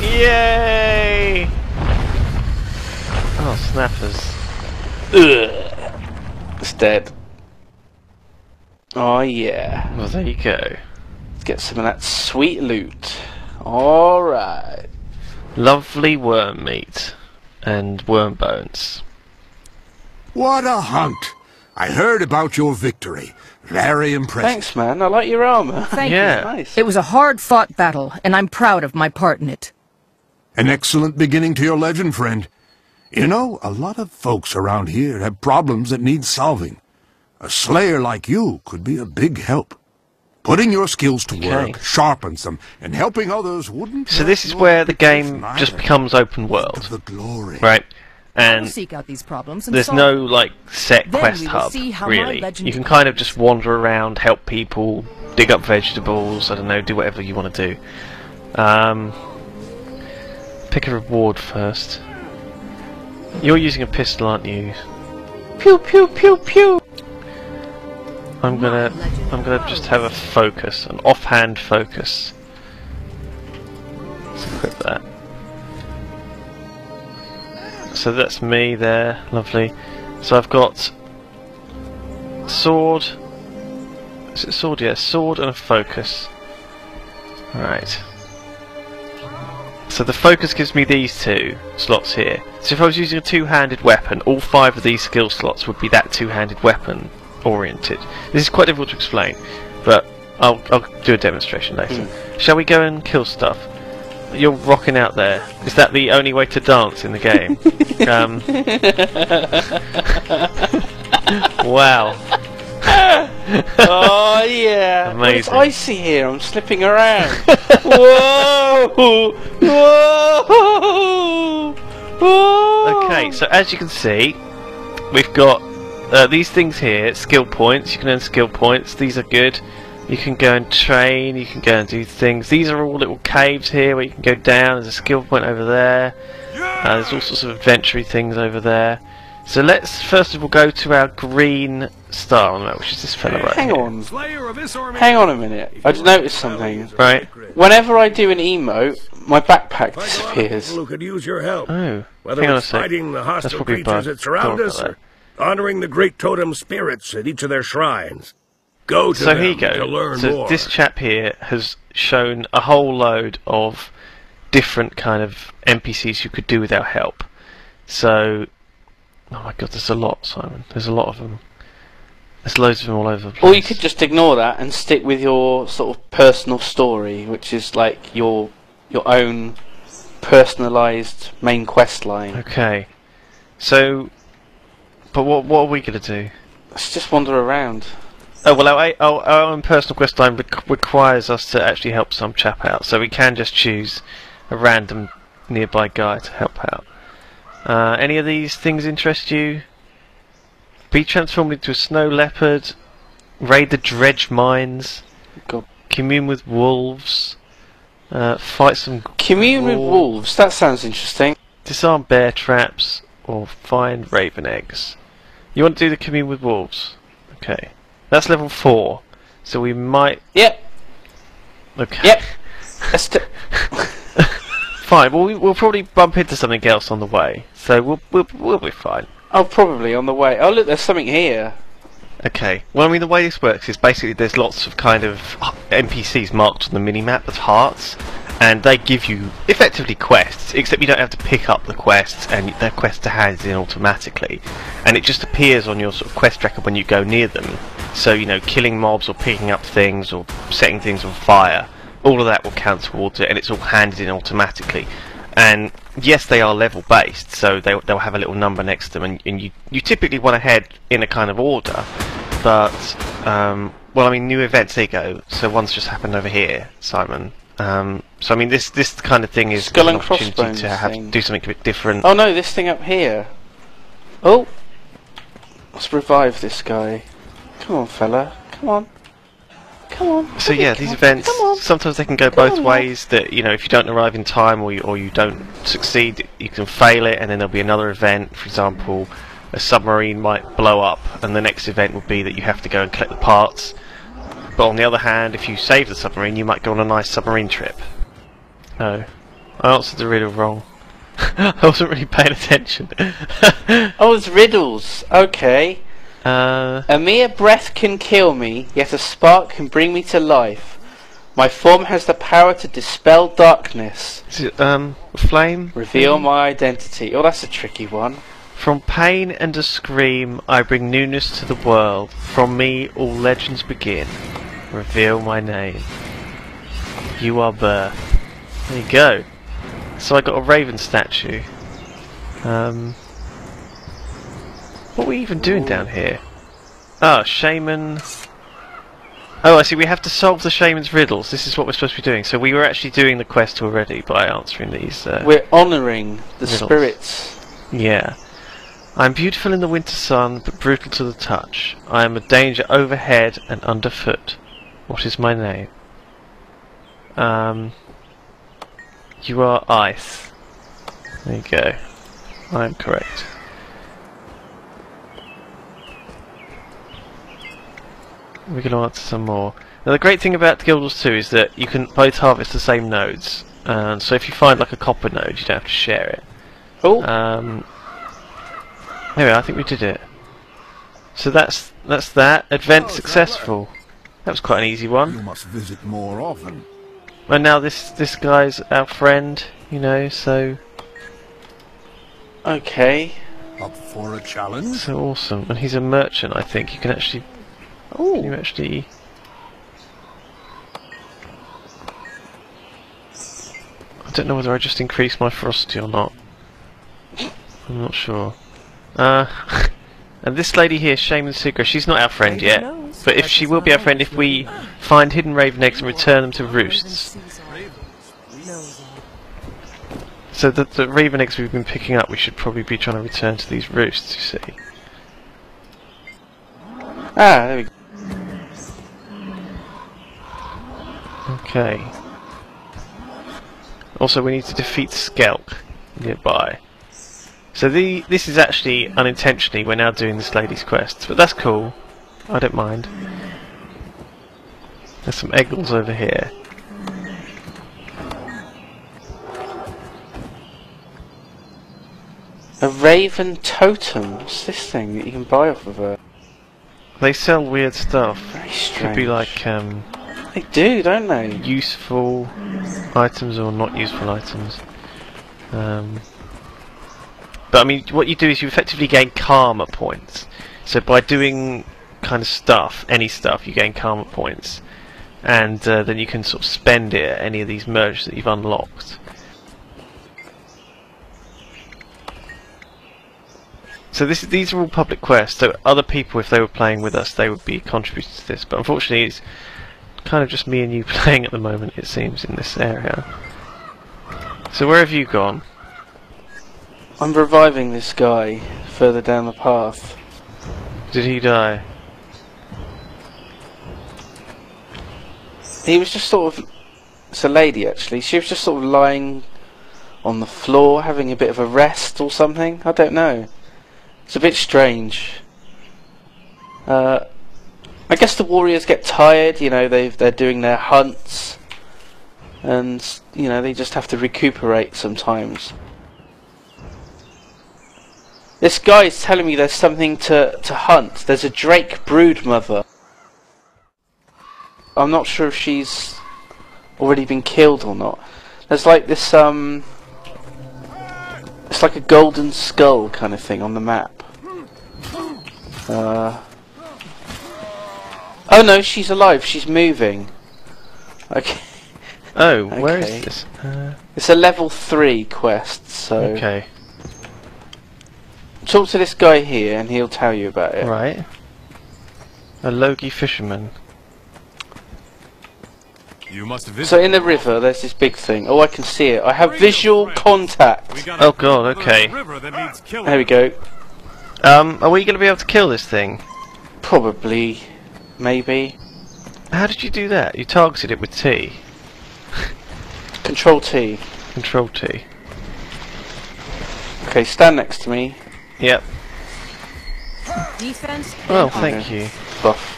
Yay! Oh, snappers. Ugh. It's dead. Oh yeah. Well, there you go. Let's get some of that sweet loot. Alright. Lovely worm meat and worm bones. What a hunt! I heard about your victory. Very impressive. Thanks, man. I like your armor. Thank Yeah. nice. It was a hard-fought battle, and I'm proud of my part in it. An excellent beginning to your legend, friend. You know, a lot of folks around here have problems that need solving. A slayer like you could be a big help. Putting your skills to Okay. work sharpens them, and helping others wouldn't. So this is where the reputation game just becomes open world, of the glory. right? We'll And seek out these problems and there's solve no like set Then quest hub see how my really. You can kind of just wander around, help people, dig up vegetables. I don't know, do whatever you want to do. Um, pick a reward first. You're using a pistol, aren't you? Pew pew pew pew. I'm gonna, I'm gonna just have a focus, an offhand focus. Let's equip that. So that's me there, lovely. So I've got sword. Is it sword? Yeah, sword and a focus. Right. So the focus gives me these two slots here. So if I was using a two-handed weapon, all five of these skill slots would be that two-handed weapon oriented. This is quite difficult to explain, but I'll, I'll do a demonstration later. Shall we go and kill stuff? You're rocking out there. Is that the only way to dance in the game? um, wow. Oh yeah. Well, it's icy here. I'm slipping around. Whoa! Whoa! Whoa! Okay, so as you can see, we've got uh, these things here, skill points. You can earn skill points. These are good. You can go and train. You can go and do things. These are all little caves here where you can go down. There's a skill point over there. Uh, there's all sorts of adventure things over there. So let's first of all go to our green star on that, which is this fella right Hang here. on. Slayer of Isor Hang on a minute. I just noticed something. Right. Whenever I do an emote, my backpack disappears. Who could use your help? Oh, Whether hang on a it's sec. fighting the That's hostile probably a creatures bug. that surround Don't us, worry or honoring the great totem spirits at each of their shrines. Go to So them here you go. to learn so more. this chap here has shown a whole load of different kind of NPCs you could do with our help. So, oh my god, there's a lot, Simon. There's a lot of them. There's loads of them all over the place. Or you could just ignore that and stick with your sort of personal story, which is like your your own personalised main quest line. Okay. So, but what what are we gonna do? Let's just wander around. Oh well, our, our, our own personal quest line requ- requires us to actually help some chap out, so we can just choose a random nearby guy to help out. Uh, any of these things interest you? Be transformed into a snow leopard, raid the dredge mines, God. commune with wolves, uh, fight some, Commune with wolves. That sounds interesting. disarm bear traps, or find raven eggs. You want to do the commune with wolves? Okay, that's level four, so we might. Yep. Okay. Yep. Let's do- Fine. Well, we, we'll probably bump into something else on the way, so we'll we'll, we'll be fine. oh, probably on the way. Oh, look, there's something here. Okay. Well, I mean, the way this works is basically there's lots of kind of NPCs marked on the minimap as hearts, and they give you effectively quests, except you don't have to pick up the quests, and their quests are handed in automatically, and it just appears on your sort of quest tracker when you go near them. So you know, killing mobs or picking up things or setting things on fire, all of that will count towards it, and it's all handed in automatically. And yes, they are level based, so they, they'll have a little number next to them, and, and you, you typically want to head in a kind of order. But, um, well, I mean, new events, there you go. So one's just happened over here, Simon. Um, so, I mean, this this kind of thing is Skull an and opportunity to have thing. do something a bit different. Oh no, this thing up here. Oh. Let's revive this guy. Come on, fella. Come on. Come on. So yeah, these events sometimes they can go Come both on, ways. That you know, if you don't arrive in time or you, or you don't succeed, you can fail it, and then there'll be another event. For example, a submarine might blow up, and the next event would be that you have to go and collect the parts. But on the other hand, if you save the submarine, you might go on a nice submarine trip. Oh, I answered the riddle wrong. I wasn't really paying attention. Oh, it's riddles. Okay. Uh, A mere breath can kill me, yet a spark can bring me to life. My form has the power to dispel darkness. it, um, flame? Reveal my identity. Oh, that's a tricky one. From pain and a scream, I bring newness to the world. From me, all legends begin. Reveal my name. You are birth. There you go. So I got a raven statue. Um, what are we even doing down here? Ah, shaman. Oh, I see. We have to solve the shaman's riddles. This is what we're supposed to be doing. So we were actually doing the quest already by answering these. Uh, We're honouring the Riddles. spirits. yeah. I am beautiful in the winter sun, but brutal to the touch. I am a danger overhead and underfoot. What is my name? Um. You are ice. There you go. I am correct. We're going to answer some more. Now the great thing about Guild Wars 2 is that you can both harvest the same nodes. And so if you find like a copper node, you don't have to share it. Oh, Um, anyway, I think we did it. So that's that's that. Event Oh, is that successful. That was quite an easy one. You one. must visit more often. And now this this guy's our friend, you know. So okay. Up for a challenge? so awesome. And he's a merchant. I think you can actually. Can you actually. I don't know whether I just increased my ferocity or not. I'm not sure. Uh, and this lady here, Shaman Sugra, she's not our friend yet. But if she will be our friend if we find hidden raven eggs and return them to roosts. So the, the raven eggs we've been picking up, we should probably be trying to return to these roosts, you see. Ah, there we go. Okay. Also, we need to defeat Skelk nearby. So the this is actually unintentionally we're now doing this lady's quest, but that's cool. I don't mind. There's some eggles over here. A raven totem. What's this thing that you can buy off of her? They sell weird stuff. Very Could be like um, They do, don't they? useful items or not useful items. Um, but I mean, what you do is you effectively gain karma points. So by doing kind of stuff, any stuff, you gain karma points, and uh, then you can sort of spend it at any of these merges that you've unlocked. So this, these are all public quests. So other people, if they were playing with us, they would be contributing to this. But unfortunately, it's kind of just me and you playing at the moment, it seems, in this area. So where have you gone? I'm reviving this guy further down the path. Did he die? He was just sort of. It's a lady actually. She was just sort of lying on the floor having a bit of a rest or something. I don't know. It's a bit strange. Uh, I guess the warriors get tired. You know, they they're doing their hunts, and you know they just have to recuperate sometimes. This guy is telling me there's something to, to hunt. There's a drake brood mother. I'm not sure if she's already been killed or not. There's like this um it's like a golden skull kind of thing on the map. Uh Oh no, she's alive, she's moving. Okay. Oh, where Okay. is this? Uh, It's a level three quest, so okay, talk to this guy here and he'll tell you about it. right. A Logi fisherman. You must visit. So in the river there's this big thing. Oh I can see it. I have visual contact. Oh god, okay. River that needs killing. There we go. Um, are we going to be able to kill this thing? Probably maybe. How did you do that? You targeted it with T. Control T. Control T. Okay, stand next to me. Yep. Defense. Well, thank you. Buff.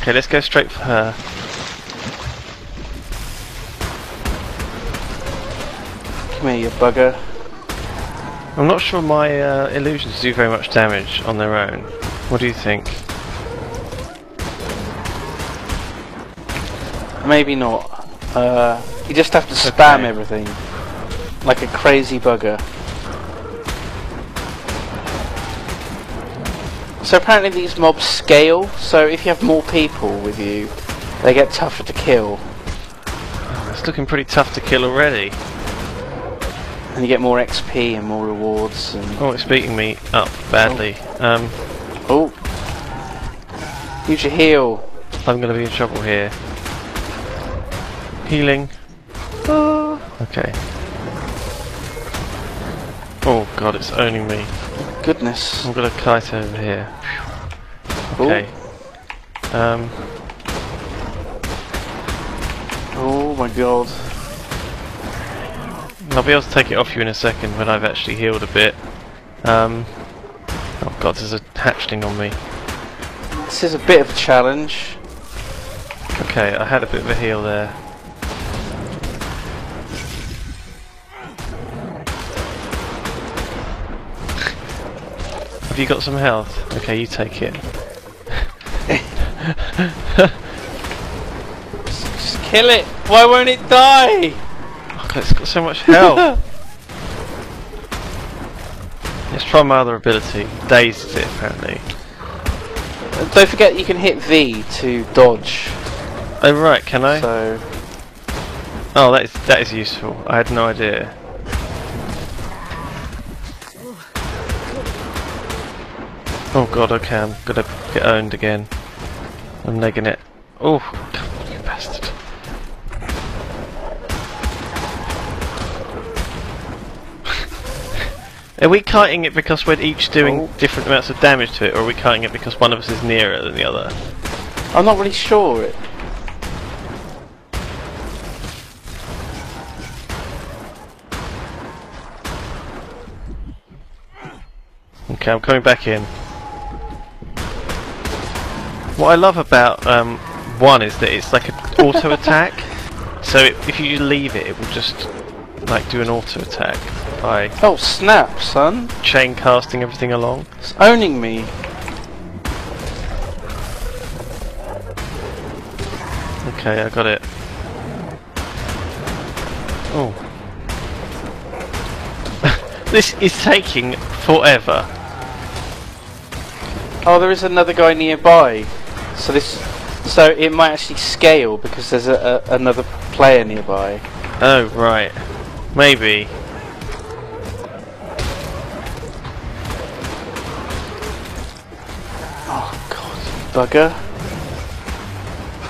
Okay, let's go straight for her. Come here, you bugger. I'm not sure my uh, illusions do very much damage on their own. What do you think? Maybe not. Uh, you just have to spam Okay. everything. Like a crazy bugger. So apparently these mobs scale, so if you have more people with you, they get tougher to kill. It's looking pretty tough to kill already. And you get more XP and more rewards and... Oh, it's beating me up badly. Um, Oh! Use your heal. I'm gonna be in trouble here. Healing. Ah, Okay. Oh god, it's owning me. Goodness. I'm gonna kite over here. Okay. Um, Oh my god. I'll be able to take it off you in a second when I've actually healed a bit. Um, oh god, there's a hatchling on me. This is a bit of a challenge. Okay, I had a bit of a heal there. Have you got some health? Okay, you take it. Just kill it! Why won't it die? Oh god, it's got so much health! Let's try my other ability. Dazed it apparently. Don't forget you can hit V to dodge. Oh right, can I? So Oh, that is that is useful. I had no idea. Oh god, okay, I'm gonna get owned again. I'm legging it. Oh, you bastard. Are we kiting it because we're each doing Oh. different amounts of damage to it, or are we kiting it because one of us is nearer than the other? I'm not really sure. It. Okay, I'm coming back in. What I love about um, one is that it's like an auto attack. So it, if you leave it, it will just like do an auto attack by Oh snap, son! chain casting everything along. It's owning me. Okay, I got it. Oh. this is taking forever. Oh, there is another guy nearby. So this, so it might actually scale because there's a, a another player nearby. Oh, right. Maybe. Oh god, bugger!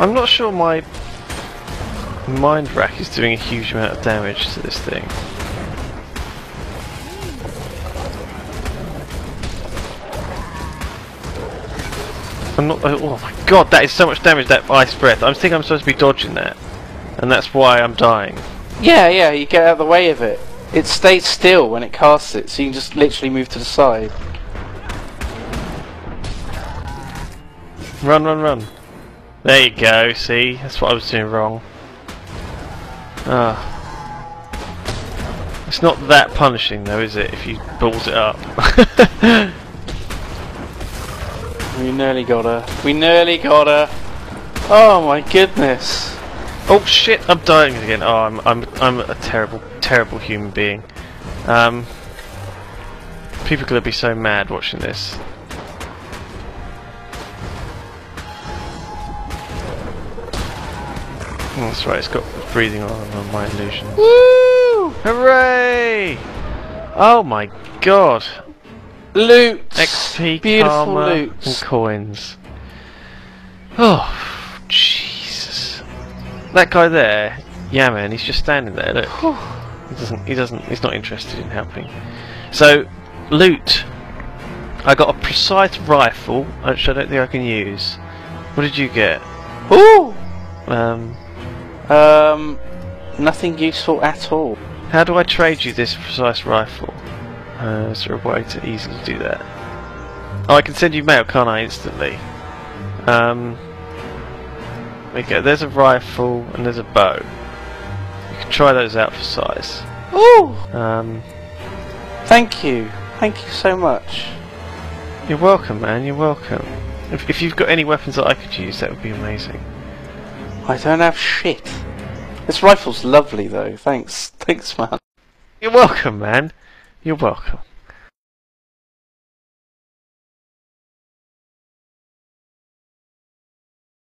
I'm not sure my Mind Wrack is doing a huge amount of damage to this thing. I'm not. Oh oh my god, that is so much damage. That ice breath. I think I'm supposed to be dodging that, and that's why I'm dying. Yeah, yeah, you get out of the way of it. It stays still when it casts it, so you can just literally move to the side. Run, run, run. There you go. See, that's what I was doing wrong. Ah. It's not that punishing though, is it? If you balls it up. We nearly got her. We nearly got her. Oh my goodness. Oh shit! I'm dying again. Oh, I'm I'm I'm a terrible terrible human being. Um, people are gonna be so mad watching this. Oh, that's right. It's got breathing on, on my illusion. Woo! Hooray! Oh my god! Loot! XP, Beautiful loot. and coins. Oh, Jesus! That guy there, yeah, man, he's just standing there. Look, he doesn't. He doesn't. He's not interested in helping. So, loot. I got a precise rifle, which I don't think I can use. What did you get? Ooh! Um, Um, nothing useful at all. how do I trade you this precise rifle? Uh, is there a way to easily do that? Oh, I can send you mail, can't I, instantly? Um, go. There's a rifle and there's a bow. You can try those out for size. Oh, Um, thank you. Thank you so much. you're welcome, man. You're welcome. If, if you've got any weapons that I could use, that would be amazing. I don't have shit. This rifle's lovely though. Thanks. Thanks, man. You're welcome, man. You're welcome.